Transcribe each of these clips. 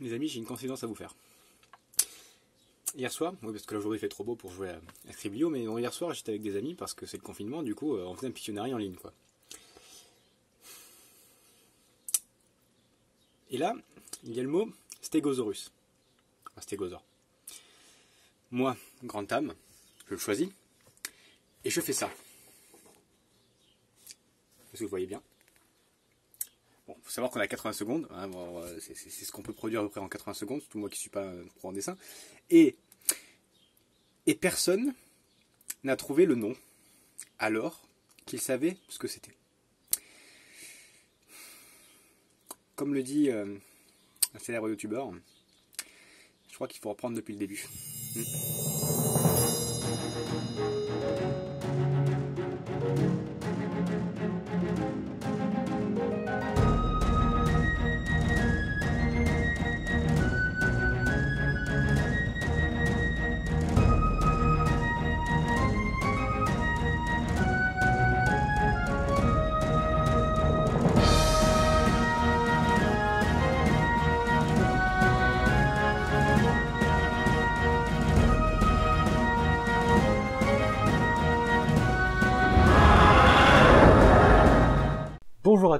Les amis, j'ai une confidence à vous faire. Hier soir, oui, parce que là aujourd'hui il fait trop beau pour jouer à, Scriblio, mais hier soir j'étais avec des amis parce que c'est le confinement, du coup euh, on faisait un Pictionary en ligne quoi. Et là, il y a le mot stégosaurus. Un stégosaure. Moi, grande âme, je le choisis, et je fais ça. Est-ce que vous voyez bien? Bon, faut savoir qu'on a 80 secondes, hein, euh, c'est ce qu'on peut produire à peu près en 80 secondes, surtout moi qui suis pas pro en dessin. Et, et personne n'a trouvé le nom, alors qu'il savait ce que c'était. Comme le dit euh, un célèbre youtubeur, je crois qu'il faut reprendre depuis le début. Hmm.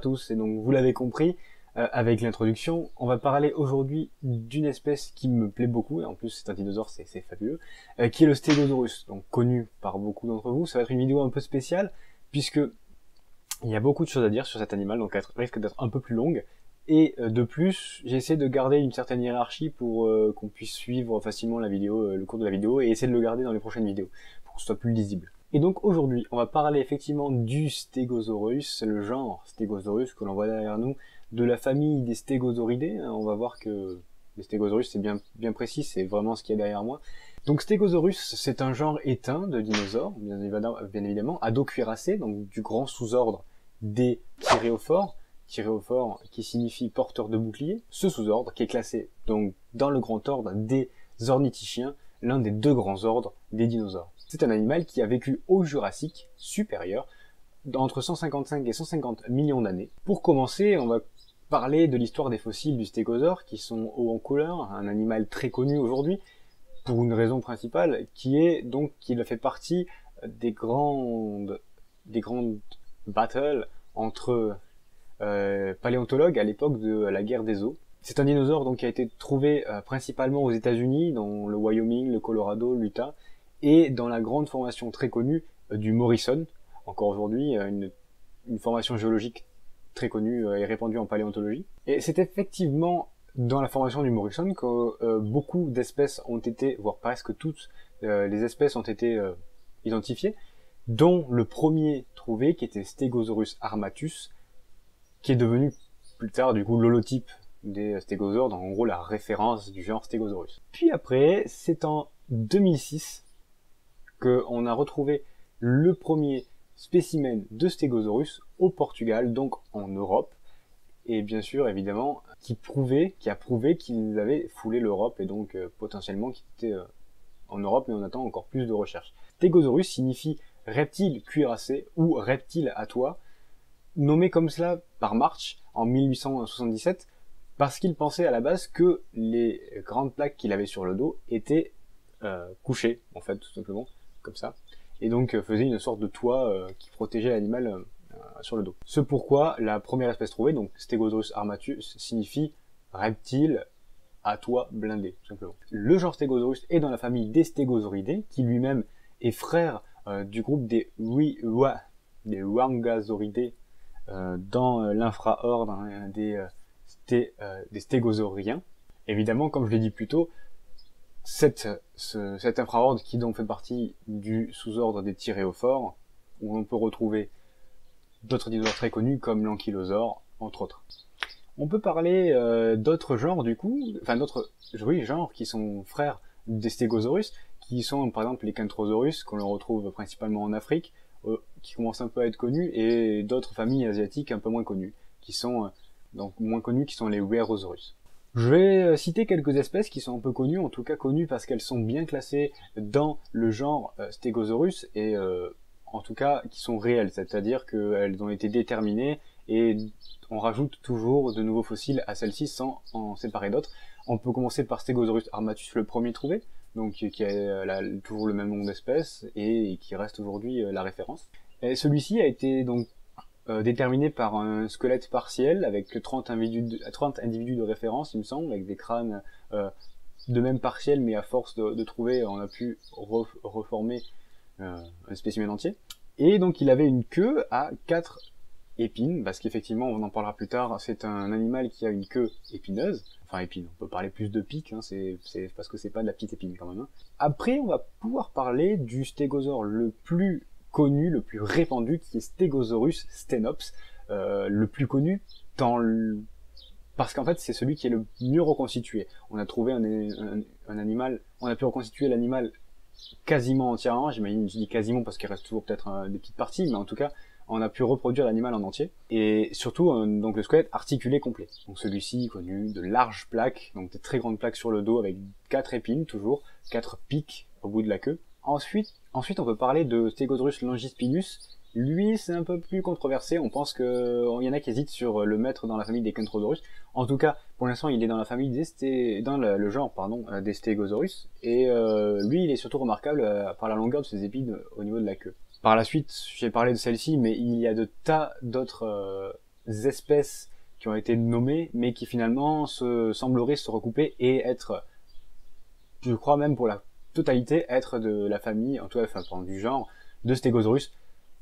Tous, et donc vous l'avez compris, euh, avec l'introduction, on va parler aujourd'hui d'une espèce qui me plaît beaucoup, et en plus c'est un dinosaure, c'est fabuleux, euh, qui est le Stegosaurus, donc connu par beaucoup d'entre vous. Ça va être une vidéo un peu spéciale, puisque il y a beaucoup de choses à dire sur cet animal, donc elle risque d'être un peu plus longue. Et euh, de plus, j'ai essayé de garder une certaine hiérarchie pour qu'on puisse suivre facilement la vidéo, le cours de la vidéo, et essayer de le garder dans les prochaines vidéos, pour que ce soit plus lisible. Et donc aujourd'hui, on va parler effectivement du Stegosaurus, le genre Stegosaurus que l'on voit derrière nous, de la famille des Stegosauridés. Hein, on va voir que les Stegosaurus, c'est bien, bien précis, c'est vraiment ce qu'il y a derrière moi. Donc Stegosaurus, c'est un genre éteint de dinosaures, bien évidemment, à dos cuirassé, donc du grand sous-ordre des Thyréophores, Thyréophores qui signifie porteur de bouclier, ce sous-ordre qui est classé donc dans le grand ordre des ornithichiens, l'un des deux grands ordres des dinosaures. C'est un animal qui a vécu au Jurassique supérieur, entre 155 et 150 millions d'années. Pour commencer, on va parler de l'histoire des fossiles du stégosaure, qui sont hauts en couleur, un animal très connu aujourd'hui, pour une raison principale, qui est donc qu'il fait partie des grandes, des grandes battles entre euh, paléontologues à l'époque de la guerre des eaux. C'est un dinosaure qui a été trouvé euh, principalement aux États-Unis, dans le Wyoming, le Colorado, l'Utah, et dans la grande formation très connue euh, du Morrison, encore aujourd'hui euh, une, formation géologique très connue euh, et répandue en paléontologie. Et c'est effectivement dans la formation du Morrison que beaucoup d'espèces ont été, voire presque toutes les espèces ont été identifiées, dont le premier trouvé qui était Stegosaurus armatus, qui est devenu plus tard du coup l'holotype des stégosaures, donc en gros la référence du genre Stegosaurus. Puis après, c'est en 2006 qu'on a retrouvé le premier spécimen de Stegosaurus au Portugal, donc en Europe, et bien sûr, évidemment, qui prouvait, qui a prouvé qu'ils avaient foulé l'Europe et donc euh, potentiellement qu'ils étaient euh, en Europe, mais on attend encore plus de recherches. Stegosaurus signifie reptile cuirassé ou reptile à toit, nommé comme cela par March en 1877 parce qu'il pensait à la base que les grandes plaques qu'il avait sur le dos étaient euh, couchées, en fait, tout simplement comme ça, et donc euh, faisait une sorte de toit euh, qui protégeait l'animal euh, sur le dos. Ce pourquoi la première espèce trouvée, donc Stegosaurus armatus, signifie reptile à toit blindé, tout simplement. Le genre Stegosaurus est dans la famille des Stegosauridés, qui lui-même est frère du groupe des Wangazoridae des Wangasauridés dans l'infraordre hein, des, des Stegosauriens. Évidemment, comme je l'ai dit plus tôt, cette, ce, cet infraordre qui donc fait partie du sous-ordre des thyréophores, où on peut retrouver d'autres dinosaures très connus comme l'ankylosaure, entre autres. On peut parler euh, d'autres genres du coup, enfin d'autres oui, genres qui sont frères des stégosaurus, qui sont par exemple les Kentrosaurus, qu'on retrouve principalement en Afrique, euh, qui commencent un peu à être connus, et d'autres familles asiatiques un peu moins connues, qui sont euh, donc moins connues, qui sont les Werosaurus. Je vais euh, citer quelques espèces qui sont un peu connues, en tout cas connues parce qu'elles sont bien classées dans le genre euh, Stegosaurus et euh, en tout cas qui sont réelles, c'est-à-dire qu'elles ont été déterminées et on rajoute toujours de nouveaux fossiles à celle-ci sans en séparer d'autres. On peut commencer par Stegosaurus armatus, le premier trouvé, donc qui a toujours le même nom d'espèce et, qui reste aujourd'hui la référence. Celui-ci a été donc déterminé par un squelette partiel avec 30 individus, 30 individus de référence, il me semble, avec des crânes de même partiel, mais à force de, trouver, on a pu reformer euh, un spécimen entier. Et donc il avait une queue à quatre épines, parce qu'effectivement, on en parlera plus tard, c'est un animal qui a une queue épineuse. Enfin épine, on peut parler plus de pique, hein, c'est parce que c'est pas de la petite épine quand même. Hein. Après, on va pouvoir parler du stégosaure le plus connu, le plus répandu, qui est Stegosaurus stenops, euh, le plus connu dans le parce qu'en fait c'est celui qui est le mieux reconstitué. On a trouvé un, animal, on a pu reconstituer l'animal quasiment entièrement, j'imagine je dis quasiment parce qu'il reste toujours peut-être des petites parties, mais en tout cas on a pu reproduire l'animal en entier et surtout euh, donc le squelette articulé complet. Donc celui-ci connu de larges plaques, donc des très grandes plaques sur le dos avec quatre épines toujours, quatre pics au bout de la queue. Ensuite, ensuite on peut parler de Stegosaurus longispinus lui, c'est un peu plus controversé. On pense qu'il y en a qui hésitent sur le mettre dans la famille des Kentrosaurus. En tout cas, pour l'instant, il est dans la famille des dans le, genre pardon euh, des Stegosaurus. Et euh, lui, il est surtout remarquable euh, par la longueur de ses épines au niveau de la queue. Par la suite, j'ai parlé de celle-ci, mais il y a de tas d'autres espèces qui ont été nommées, mais qui finalement se sembleraient se recouper et être, je crois même pour la totalité, être de la famille, en tout cas, du genre de Stegosaurus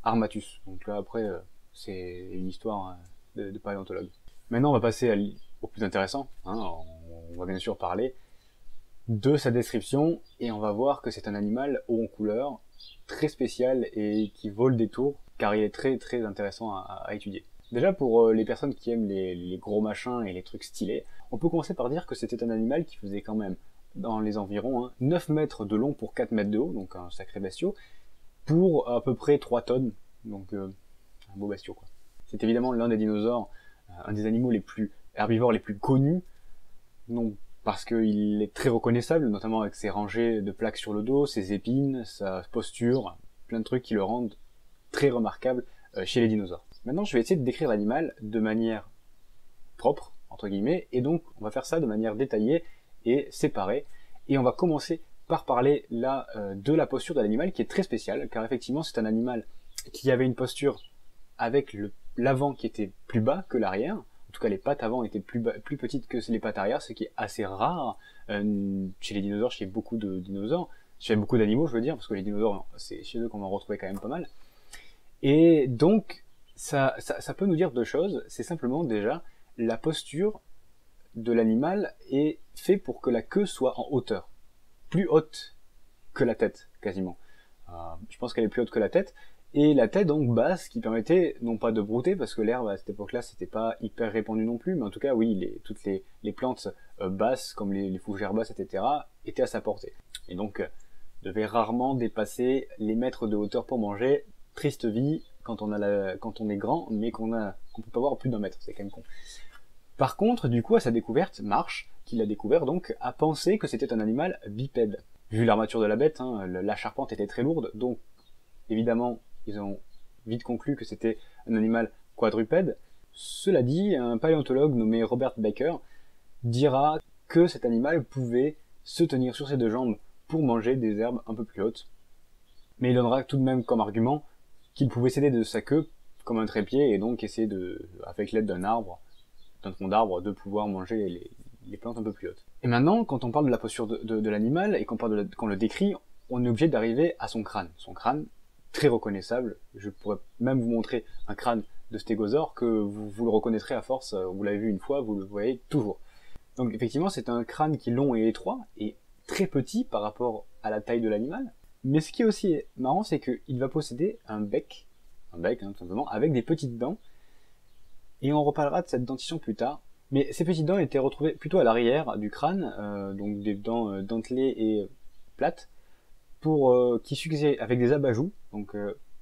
Armatus. Donc là, après, euh, c'est une histoire euh, de, paléontologue. Maintenant, on va passer au plus intéressant. Hein. on, va bien sûr parler de sa description et on va voir que c'est un animal haut en couleur, très spécial et qui vole des tours, car il est très très intéressant à, étudier. Déjà pour euh, les personnes qui aiment les, gros machins et les trucs stylés, on peut commencer par dire que c'était un animal qui faisait quand même dans les environs 9 hein, mètres de long pour 4 mètres de haut, donc un sacré bestiau, pour à peu près 3 tonnes, donc euh, un beau bestiau quoi. C'est évidemment l'un des dinosaures, euh, un des animaux les plus herbivores les plus connus, donc parce qu'il est très reconnaissable, notamment avec ses rangées de plaques sur le dos, ses épines, sa posture, plein de trucs qui le rendent très remarquable euh, chez les dinosaures. Maintenant, je vais essayer de décrire l'animal de manière propre, entre guillemets, et donc on va faire ça de manière détaillée et séparée, et on va commencer par parler là euh, de la posture de l'animal qui est très spéciale, car effectivement c'est un animal qui avait une posture avec l'avant qui était plus bas que l'arrière. En tout cas, les pattes avant étaient plus, petites que les pattes arrière, ce qui est assez rare euh, chez les dinosaures, chez beaucoup de dinosaures, chez beaucoup d'animaux, je veux dire, parce que les dinosaures, c'est chez eux qu'on en retrouver quand même pas mal. Et donc, ça, ça peut nous dire deux choses. C'est simplement déjà la posture de l'animal est fait pour que la queue soit en hauteur plus haute que la tête, quasiment. Euh, je pense qu'elle est plus haute que la tête. Et la tête donc basse qui permettait non pas de brouter parce que l'herbe à cette époque-là c'était pas hyper répandu non plus, mais en tout cas oui toutes les, plantes euh, basses comme les, fougères basses etc étaient à sa portée. Et donc euh, devait rarement dépasser les mètres de hauteur pour manger. Triste vie quand on est grand mais qu'on a qu'on peut pas voir plus d'un mètre, c'est quand même con. Par contre, du coup, à sa découverte, Marche, qu'il a découvert donc, a pensé que c'était un animal bipède. Vu l'armature de la bête, hein, la charpente était très lourde, donc évidemment, ils ont vite conclu que c'était un animal quadrupède. Cela dit, un paléontologue nommé Robert Baker dira que cet animal pouvait se tenir sur ses deux jambes pour manger des herbes un peu plus hautes. Mais il donnera tout de même comme argument qu'il pouvait s'aider de sa queue comme un trépied et donc essayer de, avec l'aide d'un arbre, d'un tronc d'arbre de pouvoir manger les, plantes un peu plus hautes. Et maintenant, quand on parle de la posture de, l'animal et qu'on le décrit, on est obligé d'arriver à son crâne. Son crâne, très reconnaissable. Je pourrais même vous montrer un crâne de stégosaure que vous, le reconnaîtrez à force. Vous l'avez vu une fois, vous le voyez toujours. Donc effectivement, c'est un crâne qui est long et étroit et très petit par rapport à la taille de l'animal. Mais ce qui est aussi marrant, c'est qu'il va posséder un bec, un bec hein, tout simplement, avec des petites dents et on reparlera de cette dentition plus tard. Mais ces petites dents étaient retrouvées plutôt à l'arrière du crâne, euh, donc des dents euh, dentelées et plates, pour euh, qui suggéraient avec des abajoues, donc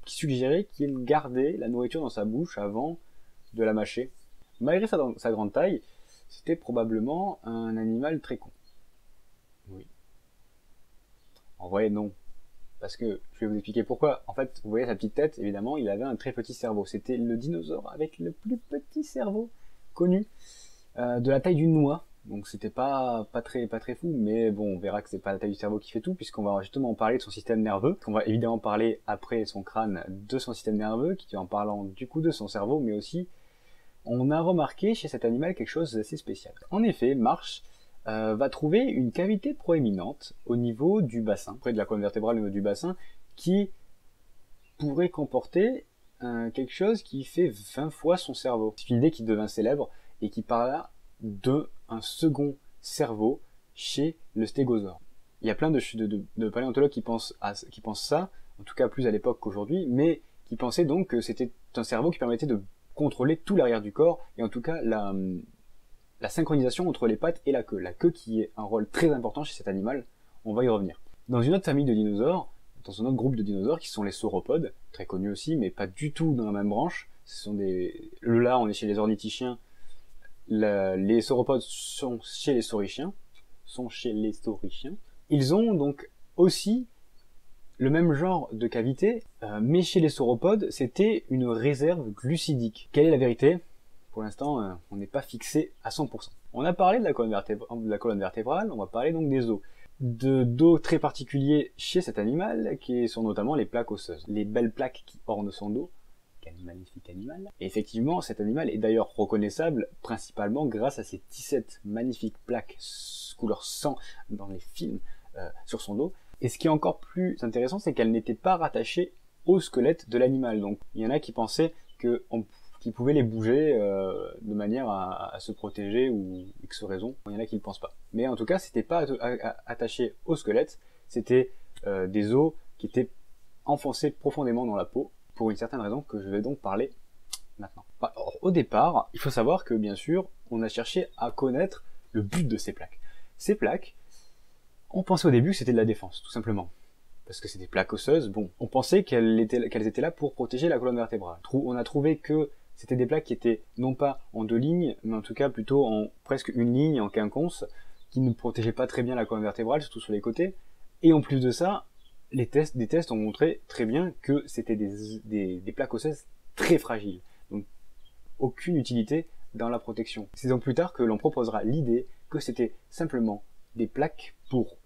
qui suggéraient qu'il gardait la nourriture dans sa bouche avant de la mâcher. Malgré sa grande taille, c'était probablement un animal très con. Oui. En vrai, non. Parce que je vais vous expliquer pourquoi. En fait, vous voyez sa petite tête, évidemment, il avait un très petit cerveau. C'était le dinosaure avec le plus petit cerveau connu, euh, de la taille d'une noix. Donc c'était pas pas très pas très fou, mais bon, on verra que c'est pas la taille du cerveau qui fait tout, puisqu'on va justement parler de son système nerveux. On va évidemment parler après son crâne de son système nerveux, qui en parlant du coup de son cerveau, mais aussi on a remarqué chez cet animal quelque chose d'assez spécial. En effet, Marsh euh, va trouver une cavité proéminente au niveau du bassin, près de la colonne vertébrale au niveau du bassin, qui pourrait comporter euh, quelque chose qui fait 20 fois son cerveau. C'est une idée qui devint célèbre et qui parla de un second cerveau chez le stégosaure. Il y a plein de, de, paléontologues qui pensent, à, qui pensent ça, en tout cas plus à l'époque qu'aujourd'hui, mais qui pensaient donc que c'était un cerveau qui permettait de contrôler tout l'arrière du corps, et en tout cas la, la synchronisation entre les pattes et la queue. La queue qui est un rôle très important chez cet animal, on va y revenir. Dans une autre famille de dinosaures, dans un autre groupe de dinosaures qui sont les sauropodes, très connus aussi, mais pas du tout dans la même branche. Ce sont des, là on est chez les ornithichiens, les sauropodes sont chez les saurichiens, sont chez les saurichiens. Ils ont donc aussi le même genre de cavité, euh, mais chez les sauropodes, c'était une réserve glucidique. Quelle est la vérité? Pour l'instant, euh, on n'est pas fixé à 100%. On a parlé de la, colonne vertébrale, on va parler donc des os de dos très particuliers chez cet animal, qui sont notamment les plaques osseuses. Les belles plaques qui ornent son dos. Magnifique animal. Effectivement, cet animal est d'ailleurs reconnaissable principalement grâce à ces 17 magnifiques plaques couleur sang dans les films euh, sur son dos. Et ce qui est encore plus intéressant, c'est qu'elle n'était pas rattachée au squelette de l'animal. Donc il y en a qui pensaient que qui pouvaient les bouger euh, de manière à, se protéger ou X raison. Il y en a qui ne pensent pas. Mais en tout cas, c'était pas attaché au squelette, c'était euh, des os qui étaient enfoncés profondément dans la peau pour une certaine raison que je vais donc parler maintenant. Bah, au départ, il faut savoir que bien sûr, on a cherché à connaître le but de ces plaques. Ces plaques, on pensait au début que c'était de la défense, tout simplement parce que c'était des plaques osseuses. Bon, on pensait qu'elles étaient, étaient là pour protéger la colonne vertébrale. On a trouvé que c'était des plaques qui étaient non pas en deux lignes, mais en tout cas plutôt en presque une ligne, en quinconce, qui ne protégeaient pas très bien la colonne vertébrale, surtout sur les côtés. Et en plus de ça, les tests, des tests ont montré très bien que c'était des, plaques osseuses très fragiles. Donc, aucune utilité dans la protection. C'est donc plus tard que l'on proposera l'idée que c'était simplement des plaques pour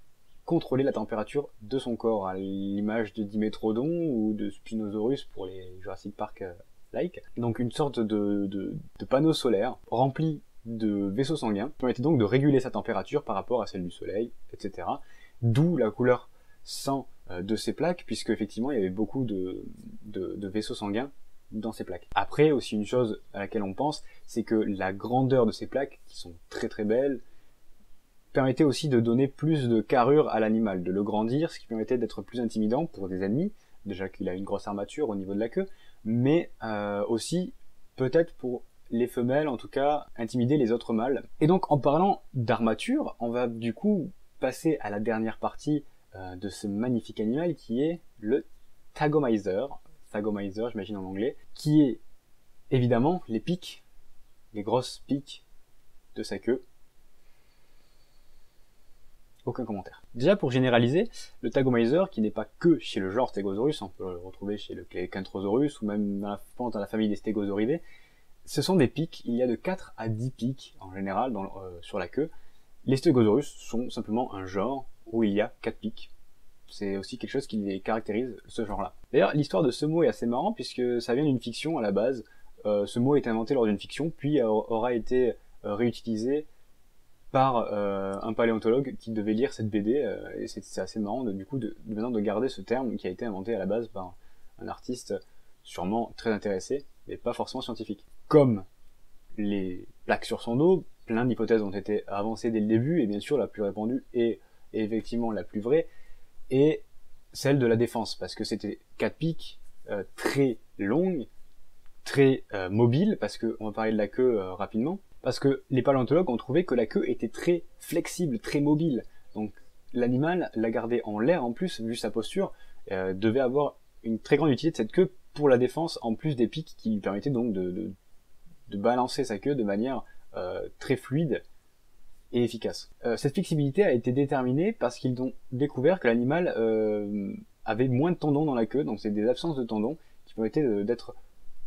contrôler la température de son corps, à l'image de Dimetrodon ou de Spinosaurus pour les Jurassic Park euh, Donc une sorte de, panneau solaire rempli de vaisseaux sanguins, qui permettait donc de réguler sa température par rapport à celle du Soleil, etc. D'où la couleur sang euh, de ces plaques, puisque effectivement il y avait beaucoup de, de, de, vaisseaux sanguins dans ces plaques. Après aussi une chose à laquelle on pense, c'est que la grandeur de ces plaques, qui sont très très belles, permettait aussi de donner plus de carrure à l'animal, de le grandir, ce qui permettait d'être plus intimidant pour des ennemis, déjà qu'il a une grosse armature au niveau de la queue, mais euh, aussi peut-être pour les femelles, en tout cas, intimider les autres mâles. Et donc en parlant d'armature, on va du coup passer à la dernière partie euh, de ce magnifique animal qui est le tagomizer, tagomizer j'imagine en anglais, qui est évidemment les pics, les grosses piques de sa queue, aucun commentaire. Déjà pour généraliser, le Tagomizer, qui n'est pas que chez le genre Stegosaurus, on peut le retrouver chez le Kentrosaurus ou même dans la, famille des Stegosauridés, ce sont des pics, il y a de 4 à 10 pics en général euh, sur la queue. Les Stegosaurus sont simplement un genre où il y a 4 pics. C'est aussi quelque chose qui les caractérise, ce genre-là. D'ailleurs, l'histoire de ce mot est assez marrant puisque ça vient d'une fiction à la base. Euh, ce mot est inventé lors d'une fiction, puis aura été euh, réutilisé par euh, un paléontologue qui devait lire cette BD euh, et c'est assez marrant de, du coup de, de, maintenant de garder ce terme qui a été inventé à la base par un artiste sûrement très intéressé mais pas forcément scientifique. Comme les plaques sur son dos, plein d'hypothèses ont été avancées dès le début et bien sûr la plus répandue et, effectivement la plus vraie est celle de la défense parce que c'était quatre pics euh, très longues, très mobiles parce que on va parler de la queue rapidement parce que les paléontologues ont trouvé que la queue était très flexible, très mobile. Donc l'animal la gardait en l'air en plus, vu sa posture, euh, devait avoir une très grande utilité de cette queue pour la défense, en plus des pics qui lui permettaient donc de, de, balancer sa queue de manière euh, très fluide et efficace. Euh, cette flexibilité a été déterminée parce qu'ils ont découvert que l'animal avait moins de tendons dans la queue, donc c'est des absences de tendons qui permettaient d'être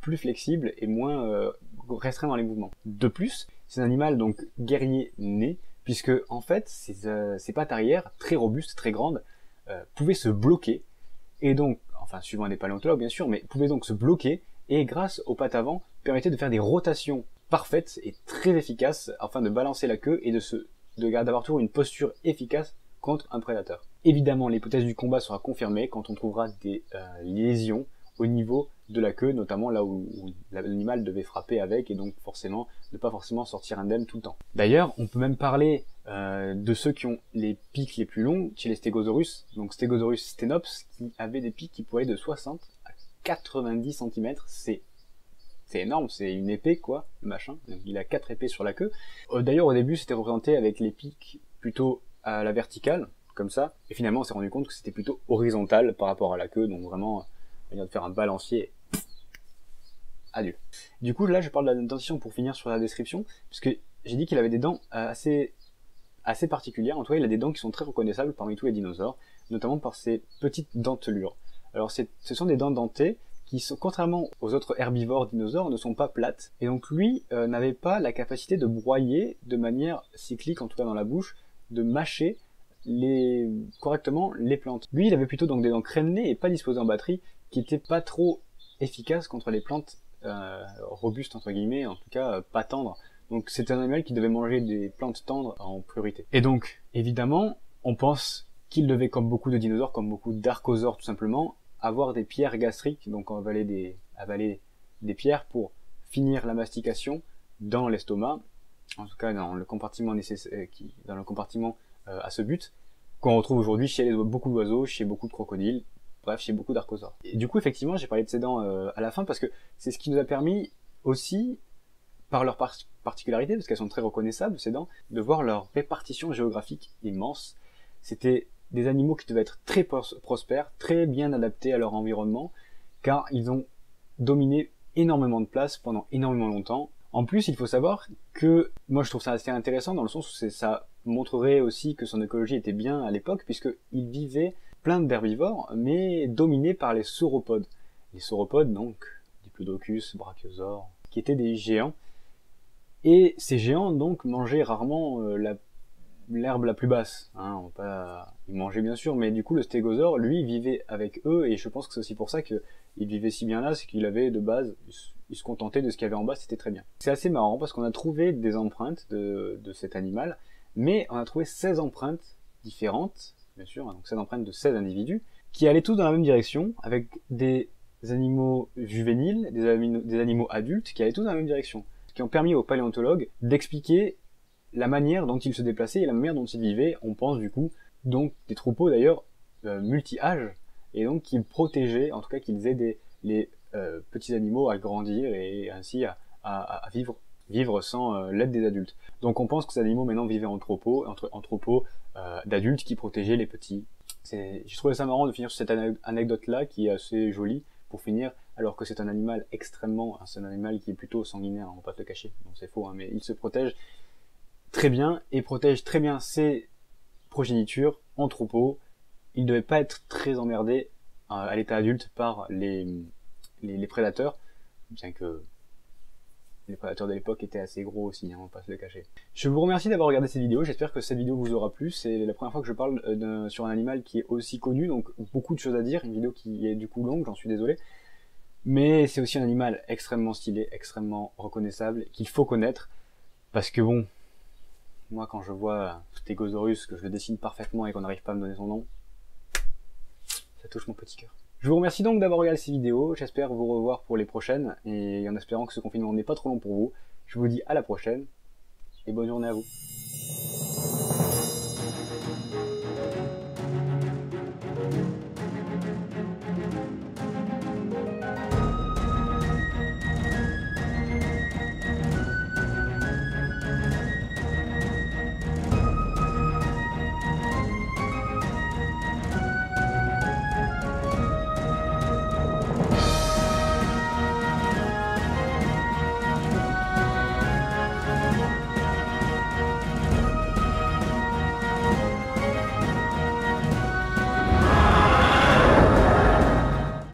plus flexible et moins euh, restreint dans les mouvements. De plus, c'est un animal donc guerrier né, puisque en fait ses, euh, pattes arrière, très robustes, très grandes, euh, pouvaient se bloquer, et donc, enfin suivant des paléontologues bien sûr, mais pouvaient donc se bloquer, et grâce aux pattes avant, permettaient de faire des rotations parfaites et très efficaces afin de balancer la queue et de se d'avoir toujours une posture efficace contre un prédateur. Évidemment, l'hypothèse du combat sera confirmée quand on trouvera des euh, lésions au niveau de la queue, notamment là où, l'animal devait frapper avec et donc forcément ne pas forcément sortir indemne tout le temps. D'ailleurs, on peut même parler euh, de ceux qui ont les pics les plus longs chez les Stegosaurus, donc Stegosaurus stenops, qui avait des pics qui pouvaient de 60 à 90 cm, c'est c'est énorme, c'est une épée quoi, le machin. il a quatre épées sur la queue. Euh, d'ailleurs au début c'était représenté avec les pics plutôt à la verticale, comme ça, et finalement on s'est rendu compte que c'était plutôt horizontal par rapport à la queue, donc vraiment de faire un balancier adulte. Du coup, là, je parle de la dentition pour finir sur la description, puisque j'ai dit qu'il avait des dents euh, assez, assez particulières. En tout cas, il a des dents qui sont très reconnaissables parmi tous les dinosaures, notamment par ses petites dentelures. Alors, ce sont des dents dentées qui, sont, contrairement aux autres herbivores dinosaures, ne sont pas plates. Et donc, lui euh, n'avait pas la capacité de broyer de manière cyclique, en tout cas dans la bouche, de mâcher correctement les plantes. Lui, il avait plutôt donc des dents crénelées et pas disposées en batterie, qui n'étaient pas trop efficaces contre les plantes euh, robustes entre guillemets, en tout cas euh, pas tendres. Donc c'est un animal qui devait manger des plantes tendres en priorité. Et donc évidemment, on pense qu'il devait, comme beaucoup de dinosaures, comme beaucoup d'archosaures tout simplement, avoir des pierres gastriques, donc avaler des, avaler des pierres pour finir la mastication dans l'estomac, en tout cas dans le compartiment euh, qui, dans le compartiment à ce but, qu'on retrouve aujourd'hui chez beaucoup d'oiseaux, chez beaucoup de crocodiles, bref, chez beaucoup d'archosaures. Et du coup, effectivement, j'ai parlé de ces dents euh, à la fin parce que c'est ce qui nous a permis aussi, par leur particularité, parce qu'elles sont très reconnaissables, ces dents, de voir leur répartition géographique immense. C'était des animaux qui devaient être très prospères, très bien adaptés à leur environnement, car ils ont dominé énormément de place pendant énormément longtemps. En plus, il faut savoir que moi je trouve ça assez intéressant dans le sens où ça montrerait aussi que son écologie était bien à l'époque, puisqu'il vivait plein d'herbivores, mais dominés par les sauropodes. Les sauropodes, donc, Diplodocus, Brachiosaures, qui étaient des géants. Et ces géants, donc, mangeaient rarement euh, l'herbe la plus basse. Hein. Ils mangeaient bien sûr, mais du coup, le stégosaure, lui, vivait avec eux, et je pense que c'est aussi pour ça qu'il vivait si bien là, c'est qu'il avait de base, il se contentait de ce qu'il y avait en bas, c'était très bien. C'est assez marrant parce qu'on a trouvé des empreintes de cet animal, mais on a trouvé 16 empreintes différentes bien sûr, donc 16 empreintes de 16 individus, qui allaient tous dans la même direction, avec des animaux juvéniles, des, animaux adultes, qui allaient tous dans la même direction, qui ont permis aux paléontologues d'expliquer la manière dont ils se déplaçaient et la manière dont ils vivaient. On pense du coup donc des troupeaux d'ailleurs euh, multi-âges, et donc qu'ils protégeaient, en tout cas qu'ils aidaient les euh, petits animaux à grandir et ainsi à vivre vivre sans euh, l'aide des adultes. Donc on pense que ces animaux maintenant vivaient en troupeau, entre en euh, d'adultes qui protégeaient les petits. J'ai trouvé ça marrant de finir sur cette anecdote-là qui est assez jolie pour finir, alors que c'est un animal extrêmement, c'est un animal qui est plutôt sanguinaire, on va pas te le cacher, donc c'est faux, hein, mais il se protège très bien et protège très bien ses progénitures en troupeau. Il ne devait pas être très emmerdé euh, à l'état adulte par les, les prédateurs, bien que les prédateurs de l'époque étaient assez gros aussi, hein, on va pas se le cacher. Je vous remercie d'avoir regardé cette vidéo, j'espère que cette vidéo vous aura plu. C'est la première fois que je parle euh, sur un animal qui est aussi connu, donc beaucoup de choses à dire, une vidéo qui est du coup longue, j'en suis désolé. Mais c'est aussi un animal extrêmement stylé, extrêmement reconnaissable, qu'il faut connaître, parce que bon, moi quand je vois Stegosaurus, que je le dessine parfaitement et qu'on n'arrive pas à me donner son nom, ça touche mon petit cœur. Je vous remercie donc d'avoir regardé ces vidéos, j'espère vous revoir pour les prochaines, et en espérant que ce confinement n'est pas trop long pour vous. Je vous dis à la prochaine, et bonne journée à vous.